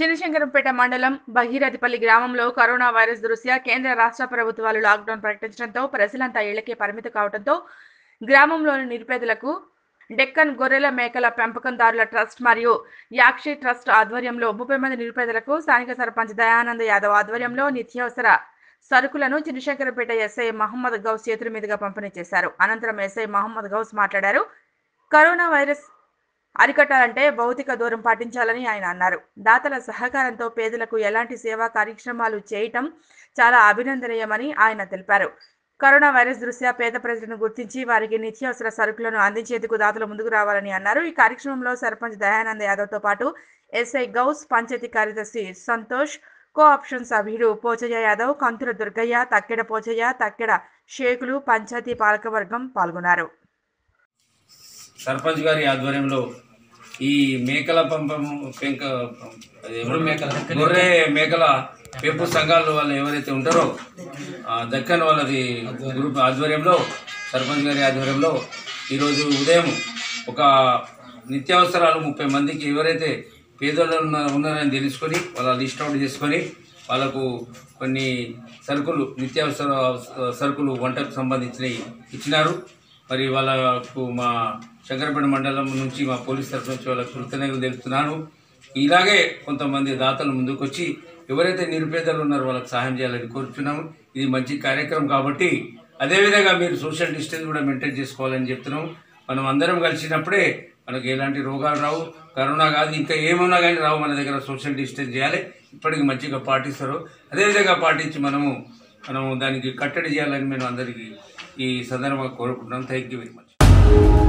చిన్నశంకరంపేట మండలం భగీరథపల్లి గ్రామంలో corona virus దృష్ట్యా కేంద్ర రాష్ట్ర ప్రభుత్వాలు లాక్డౌన్ ప్రకటించడంతో ప్రజలంతా ఇళ్ళకే పరిమితం కావడంతో గ్రామంలోని నిరుపేదలకు డెక్కన్ గొర్రెల మేకల పెంపకందారుల ట్రస్ట్ మరియు యాక్షి ట్రస్ట్ ఆధ్వర్యంలో ముప్పై మంది నిరుపేదలకు స్థానిక సర్పంచ్ దయానంద యాదవ్ ఆధ్వర్యంలో నిత్యావసర సరుకులను చిన్నశంకరంపేట ఎస్ఐ మహమ్మద్ గౌస్ చేతుల మీదుగా పంపిణీ చేశారు. అనంతరం ఎస్ఐ మహమ్మద్ గౌస్ మాట్లాడారు. కరోనా వైరస్ అరికట్టాలంటే భౌతిక దూరం పాటించాలని ఆయన అన్నారు. దాతల సహకారంతో పేదలకు ఎలాంటి సేవా కార్యక్రమాలు చేయటం చాలా అభినందనీయమని ఆయన తెలిపారు. కరోనా వైరస్ దృష్ట్యా పేద ప్రజలను గుర్తించి వారికి నిత్యావసర సరుకులను అందించేందుకు దాతలు ముందుకు రావాలని అన్నారు. ఈ కార్యక్రమంలో సర్పంచ్ దయానంద యాదవ్తో పాటు ఎస్ఐ గౌస్ పంచాయతీ కార్యదర్శి సంతోష్ కో ఆప్షన్ సభ్యుడు పోచయ్య యాదవ్ కంతుల దుర్గయ్య తక్కెడ పోచయ్య తక్కెడ షేకులు పంచాయతీ పాలకవర్గం పాల్గొన్నారు. సర్పంచ్ గారి ఆధ్వర్యంలో ఈ మేకల పంపము పెంక గొర్రె మేకల? పెంపు సంఘాలు వాళ్ళు ఎవరైతే ఉంటారో ఆ దక్కన్ వాళ్ళది గ్రూప్ ఆధ్వర్యంలో సర్పంచ్ గారి ఆధ్వర్యంలో ఈరోజు ఉదయం ఒక నిత్యావసరాలు ముప్పై మందికి ఎవరైతే పేదలు ఉన్న- ఉన్నారని తెలుసుకొని వాళ్ళ లిస్ట్ అవుట్ చేసుకొని వాళ్ళకు కొన్ని సరుకులు నిత్యావసర సరుకులు వంటకు సంబంధించినవి ఇచ్చినారు. మరి వాళ్ళకు మా శంకరపేట మండలం నుంచి మా పోలీస్ తరఫు నుంచి వాళ్ళకు కృతజ్ఞతలు తెలుపుతున్నాను. ఇలాగే కొంతమంది దాతలు ముందుకొచ్చి ఎవరైతే నిరుపేదలు ఉన్నారో వాళ్ళకి సహాయం చేయాలని కోరుతున్నాము ఇది మంచి కార్యక్రమం కాబట్టి అదేవిధంగా మీరు సోషల్ డిస్టెన్స్ కూడా మెయింటైన్ చేసుకోవాలని చెప్తున్నాం మనం అందరం కలిసినప్పుడే మనకి ఎలాంటి రోగాలు రావు కరోనా కాదు ఇంకా ఏమన్నా కానీ రావు మన దగ్గర సోషల్ డిస్టెన్స్ చేయాలి. ఇప్పటికి మంచిగా పాటిస్తారు. అదేవిధంగా పాటించి మనము మనము దానికి కట్టడి చేయాలని మేము అందరికీ ఈ సందర్భంగా కోరుకుంటున్నాం థ్యాంక్ యూ వెరీ మచ్